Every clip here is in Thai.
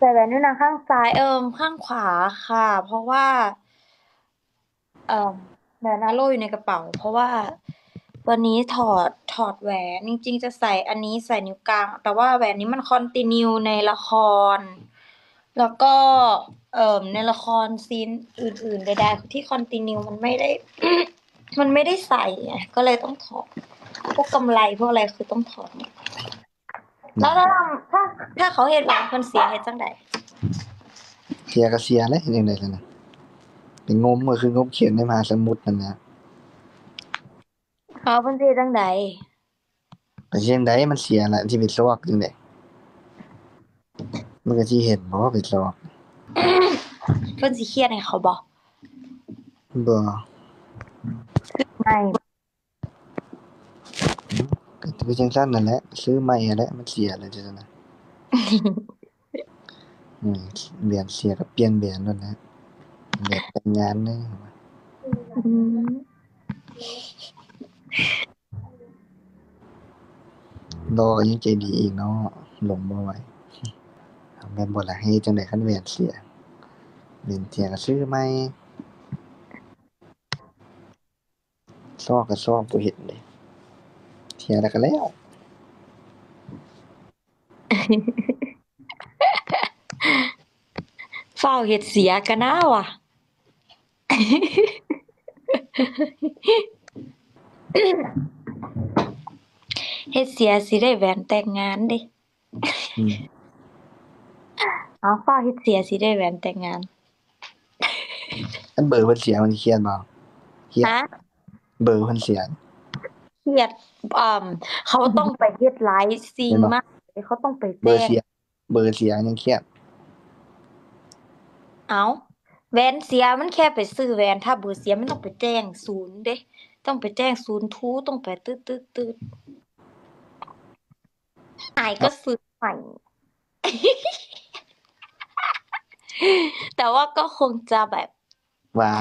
ใส่แหวนนิ้วนางข้างซ้ายเอิมข้างขวาค่ะ เพราะว่า เออแหวนอาโลอยู่ในกระเป๋า เพราะว่าวันนี้ถอดถอดแหวนจริง ๆ จะใส่อันนี้ใส่นิ้วกลาง แต่ว่าแหวนนี้มันคอนติเนียในละคร แล้วก็ เอ่อในละครซีนอื่นๆใดๆที่คอนติเนียมันไม่ได้ มันไม่ได้ใส่ไงก็เลยต้องถอดพวกกำไรพวกอะไรคือต้องถอด แล้วถ้าถ้าถ้าเขาเฮ็ดหวานเพิ่นเสียเฮ็ดจังไดเสียก็เสียเลยยังไงล่ะนะเป็นงมก็คืองมเขียนในมหาสมุทรนั่นนะเขาเพิ่นสิเฮ็ดจังไดแต่เช่นใดมันเสียละที่ไปซอกจังได๋มันก็สิเห็นบ่ว่าไปซอกเพิ่นสิเครียดให้เขาบ่บ่ไม่ ก็สิเป็นจังซั่นนั่นแหละซื้อใหม่นั่นแหละมันเสียแล้วจังซั่นนะอืมเปลี่ยนเสียก็เปลี่ยนแบรนด์นั่นนะแบบแต่งงานเลยอืมรอก็ยังใจดีอีกเนาะหลงบ่ไหวแม่นบ่ล่ะเฮ็ดจังได๋คันแหวนเสียแหวนเสียก็ซื้อใหม่ซอกก็ซอกบ่เห็นเลย เสียแล้วก็แล้ว เฝ้าเฮ็ดเสียก็น่าว่ะ เฮ็ดเสียสิได้แหวนแต่งงานเด้อืมเอาเฝ้าเฮ็ดเสียสิได้แหวนแต่งงานอันเบอร์เพิ่นเสียมันสิเครียดบ่เครียดฮะเบอร์เพิ่นเสีย เครียด อ่าเขาต้องไปเฮ็ดหลายสิ่งเห็นปะมากเลยเขาต้องไปเบอแจ้ร์งเสีย เบอร์เสียยังเครียดเอาแหวนเสียมันแค่ไปซื้อแหวนถ้าเบอร์เสียมันต้องไปแจ้งศูนย์เด้ ต้องไปแจ้งศูนย์ทูต้องไปตืดตืดตืดอายก็ซื้อใหม่ แต่ว่าก็คงจะแบบ ว่า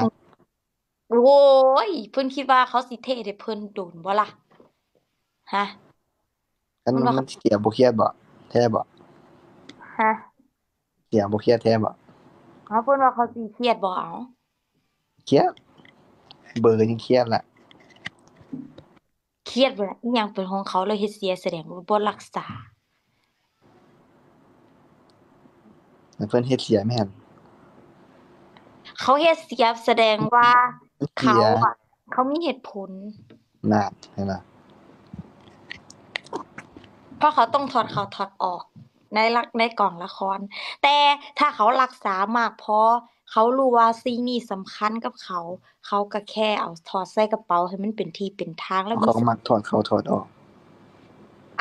โอ้ยเพิ่นคิดว่าเขาสิเทให้เพิ่นโดนบ่ล่ะ ฮะ อันมันว่ามันเสียบ่เครียดบ่แท้บ่ฮะเสียบ่เครียดแท้บ่เขาเพิ่นว่าเขาสิเครียดบ่เอาเครียดเบอร์ยังเครียดละเครียดบ่ล่ะอีหยังเป็นของเขาเลยเฮ็ดเสียแสดงว่าบ่รักษาแล้วเพิ่นเฮ็ดเสียแม่นเขาเฮ็ดเสียแสดงว่าเสีเขายอะเขามีเหตุผลน่ะเห็นบ่ เพราะเขาต้องถอดเขาถอดออกในลักในกล่องละคร แต่ถ้าเขารักษามากพอเขารู้ว่าสิ่งนี้สำคัญกับเขา เขาก็แค่เอาถอดใส่กระเป๋าให้มันเป็นที่เป็นทางแล้วมีเขาก็มักถอดเข้าถอดออก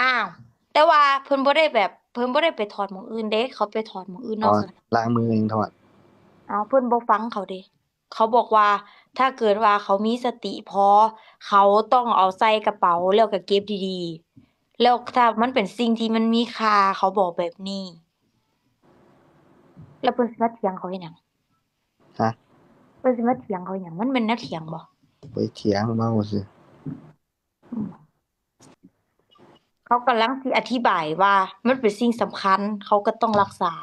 อ้าว แต่ว่าเพิ่นบ่ได้แบบ เพิ่นบ่ได้ไปถอดหม้องอื่นเด้ เขาไปถอดหม้องอื่นถนอกอดสถานล้างมือยังถอดอ้าวเพิ่นบ่ฟังเขาเด้เขาบอกว่าถ้าเกิดว่าเขามีสติพอ เขาต้องเอาใส่กระเป๋าแล้วก็เก็บดีๆ แล้วถ้ามันเป็นสิ่งที่มันมีค่า เขาบอกแบบนี้ แล้วเพิ่นสิมาเถียงเขาเฮ็ดหยัง ฮะ เพิ่นสิมาเถียงเขาเฮ็ดหยัง มันแม่นแนวเถียงบ่ ไปเถียงเมาซื่อเขากำลังสิอธิบายว่ามันเป็นสิ่งสำคัญ เขาก็ต้องรักษา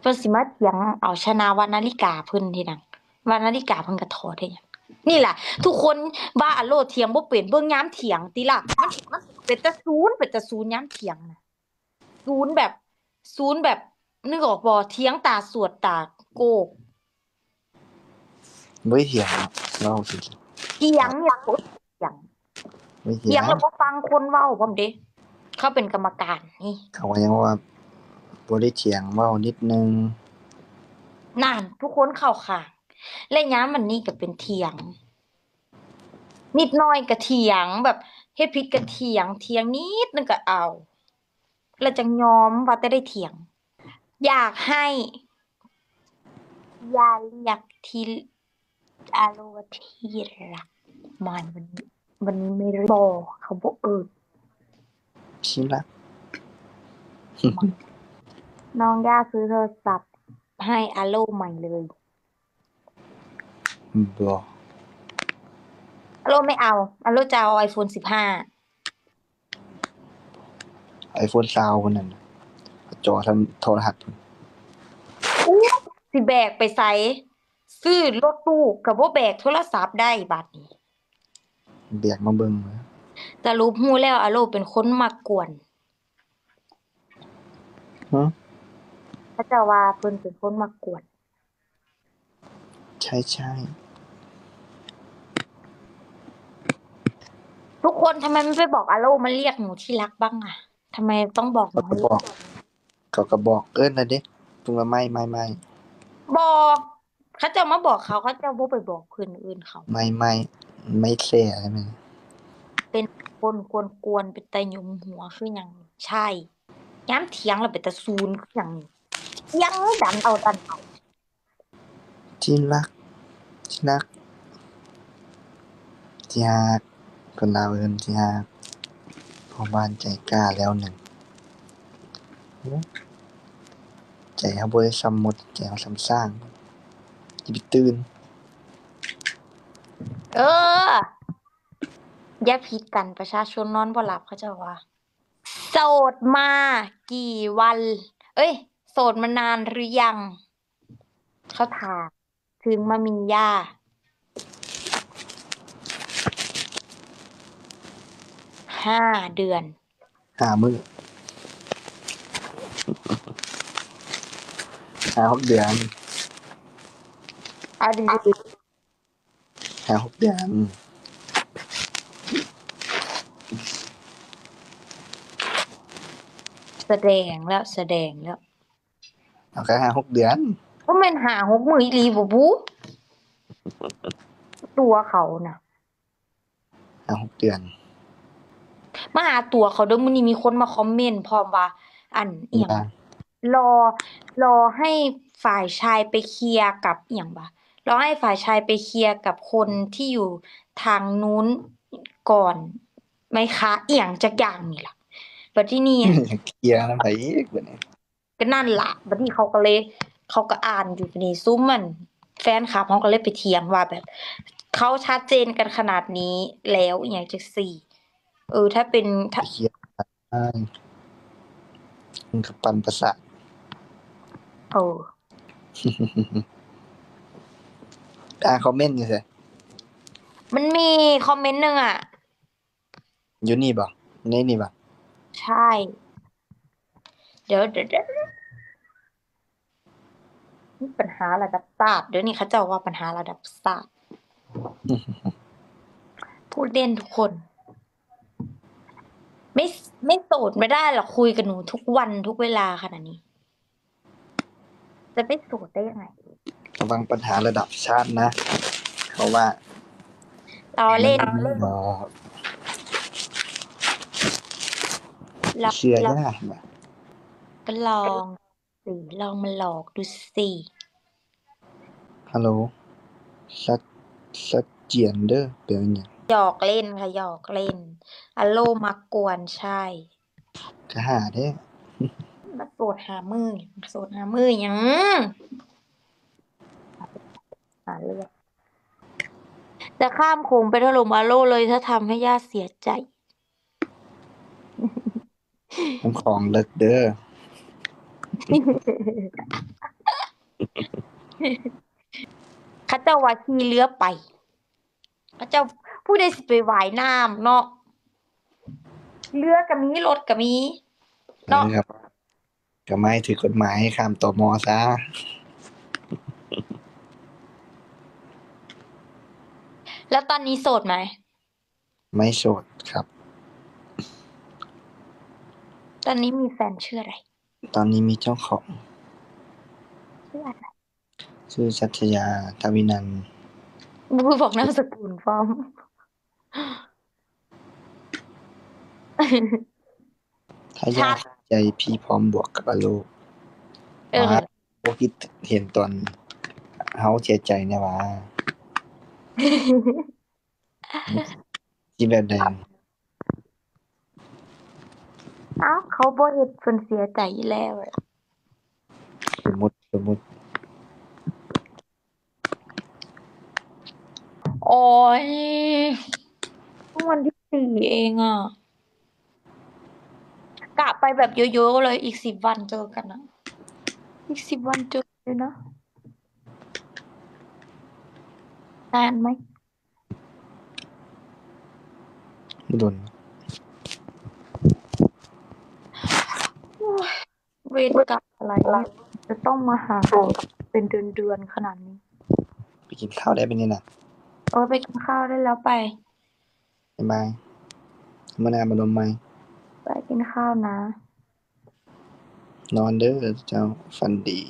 เพิ่นสิมาเถียงเอาชนะว่านาฬิกาเพิ่นเฮ็ดหยังว่านาฬิกาเพิ่นก็ถอดเฮ็ดหยัง นี่ล่ะทุกคนว่าอโลเถียงบ่เป็นเบิ่งยามเถียงติล่ะมันมันเป็นตะศูนย์เป็นตะศูนย์ยามเถียงน่ะศูนย์แบบศูนย์แบบนึกออกบ่เถียงตาสวดตาโกกบ่เถียงเว้าซื่อเถียงเนี่ยโคตรเถียงๆบ่เถีเถียยงงแล้วบ่ฟังคนเว้าพร้อมเด้เขาเป็นกรรมการนี่เขาก็ยังว่าบ่ได้เถียงเว้านิดนึง นั่นทุกคนเข้าข้าง และย้ำมันนี่ก็เป็นเถียง นิดหน่อยก็เถียงแบบเฮ็ดผิดก็เถียง เถียงนิดนึงก็เอา แล้วจังยอมว่าแต่ได้เถียง อยากให้อย่าเรียกที่อาโลว่าที่รักมันวันนี้วันนี้ไม่ได้บอกเขาบอกเออชิมละน้องย่าซื้อโทรศัพท์ให้อาโลใหม่เลย บ่อาโลไม่เอาอาโลจะเอาไอโฟนสิบห้า iPhone 20พุ่นนั่นน่ะจอทำโทรทัศน์พุ่นอู้สิแบกไปไสซื้อรถตู้ก็บ่แบกโทรศัพท์ได้บัดนี้แบกมาเบิ่งนะสรุปฮู้แล้วอาโลเป็นคนมักกวนฮะพระเจ้าว่าเพิ่นเป็นคนมักกวน ใช่ ทุกคนทำไมไม่ไปบอกอาโลมาเรียกหนูที่รักบ้างอะทำไมต้องบอกๆหนูเขาก็บอก เขาก็บอกเอิ้นน่ะเด้เพิ่นว่าไม่ไม่ไม่บอกเขาจะมาบอกเขาเขาจะบ่ไปบอกคนอื่นเขา ไม่ไม่ไม่แซ่ใช่ไหมเป็นคนกวนๆเป็นตาหยุมหัวคือหยังใช่ย้ำเถียงแล้วเป็นตาซูนคือหยังยังดันเอาดันเอาที่รักที่รักที่ฮัก คนลาวเอิ้นที่ฮักพ่อบ้านใจกล้าแล้วหนึ่ง ใจเฮาบ่ได้ซ้ำมด ใจเฮาซ้ำสร้างสิไปตื่น เออ อย่าผิดกันประชาชนนอนบ่หลับเขาเจะว่า โสดมากี่วัน เอ้ย โสดมานานหรือยัง เขาถามถึงมามีย่า ห้าเดือนหามื้อหาหกเดือนเอาดีหาหกเดือนๆแสดงแล้วแสดงแล้วเอาก็หาหกเดือนก็แม่นหาหกมืออีหลีบ่บูตัวเขาน่ะหาหกเดือน มาหาตัวเขาเด้อมื้อนี้มีคนมาคอมเมนต์พร้อมว่า อันอีหยัง รอ รอให้ฝ่ายชายไปเคลียร์กับอหย่างบ่รอให้ฝ่ายชายไปเคลียร์กับคนที่อยู่ทางนู้นก่อนไหมคะอหย่างจักอย่างนี่ล่ะ บัดที่นี่ เคลียร์นำไผอีกบัดนี้ ก็นั่นล่ะ บัดนี้เขาก็เลย เขาก็อ่านอยู่นี่ซุมมัน แฟนคลับเขาก็เลยไปเถียงว่าแบบ เขาชัดเจนกันขนาดนี้แล้วอหย่างจักสี่ เออ ถ้าเป็นถ้าเคลียร์ได้มันก็ปั่นประสาทเอออ่านคอมเมนต์อยู่ซิมันมีคอมเมนต์หนึงอะ อยู่นี่บ่ในนี่บ่ใช่เดี๋ยวเดี๋ยวเดี๋ยวนี่ปัญหาระดับศาสตร์เดี๋ยวนี้เขาจะว่าปัญหาระดับศาสตร์พูดเล่นทุกคน ไม่ไม่โสดไม่ได้หรอกคุยกับหนูทุกวันทุกเวลาขนาดนี้ จะไม่โสดได้ยังไงระวังปัญหาระดับชาตินะ เพราะว่าเราเล่นบ่เราเชื่อเรายากนะก็ลองสิลองมาหลอกดูสิฮัลโหลสักสักเจียนเด้อเป็นหยัง หยอกเล่นค่ะหยอกเล่นอโลมากวนใช่ก็หาเด้มาโสดหามือมาโสดหามือหยังหาเรื่องจะข้ามโขงไปถล่มอาโลเลยถ้าทำให้ย่าเสียใจน้ำของเลิกเด้อ เข้าเจ้าว่าขี่เรือไปเข้าเจ้า ผู้ใดสิไปว่ายน้ำเนาะเรือก็มีรถก็มี เนาะครับก็ไม่ถือกฎหมายข้ามตมซะแล้วตอนนี้โสดไหม ไม่โสดครับ ตอนนี้มีแฟนชื่ออะไร ตอนนี้มีเจ้าของชื่ออะไรชื่อชัชยาทวินันท์บูบอกนามสกุลฟอม ถ้าอยากใจพี่พร้อมบวกกับอโลเออ ว่าโอคิดเห็นตอนเฮาเสียใจเนี่ยว่าที่แบบใดเอ้าเขาบ่เฮ็ดเพิ่นเสียใจอยู่แล้วอะสมมุติสมมุติโอ้ยเพิ่ง วันที่สี่เองอะกะไปแบบเยอะๆเลยอีกสิบวันเจอกันนะอีกสิบวันเจอเลยนะนานไหมโดนเวรกรรมอะไรเนี่ยจะต้องมาหาเป็นเดือนๆขนาดนี้ ไปกินข้าวได้เป็นนี่น่ะเออไปกินข้าวได้แล้วไป บ๊ายบายมานานมาดมไหมไปกินข้าวนะ นอนเด้อเจ้าฝันดี